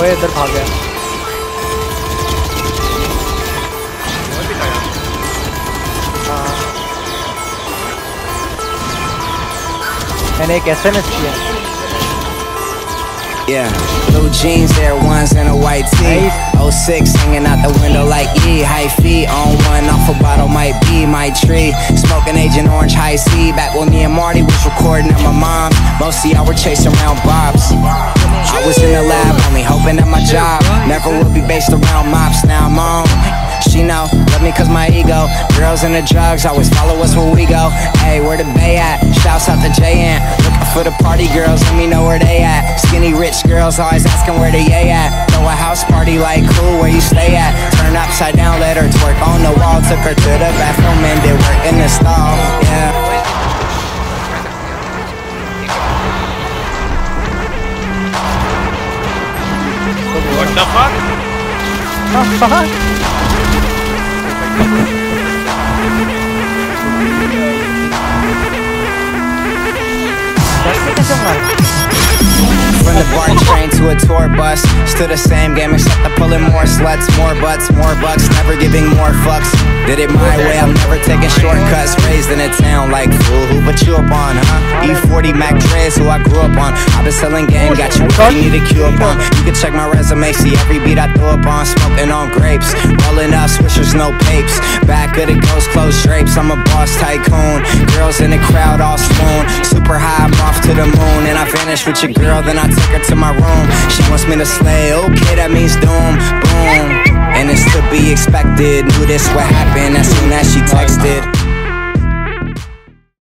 वो इधर भाग गया हाँ। मैंने एक एस एम एस किया Yeah, blue jeans, Air Ones, and a white tee. 06 hanging out the window like E. High feet on one, off a bottle might be my tree. Smoking Agent Orange High C. Back when me and Marty was recording at my mom's. Most of y'all were chasing around Bob's. I was in the lab, only hoping that my job never would be based around mops. Now I'm on. She know, love me cause my ego. Girls and the drugs always follow us where we go. Hey, where the bay at? Shouts out to J Looking for the party girls, let me know where they at. Skinny rich girls always asking where they at. Throw a house party like cool, where you stay at? Turn upside down, let her twerk on the wall. Took her to the bathroom and did work in the stall. Yeah. The fuck? The fuck? From the barn train to a tour bus Still the same game except I'm pulling more sluts More butts, more bucks, never giving more fucks Did it my way, I'm never taking shortcuts Raised in a town like fool, who put you up on, huh? You E40 Mac Dre's who I grew up on I've been selling game, got you what you need a cue up on You can check my resume, see every beat I throw up on Smoking on grapes, rolling up swishers, no papes Back of the ghost, closed drapes, I'm a boss tycoon Girls in the crowd all swoon Super high, I'm off to the moon And I vanish with your girl, then I take her to my room. She wants me to slay, okay, that means doom, boom. And it's to be expected. Knew this would happen as soon as.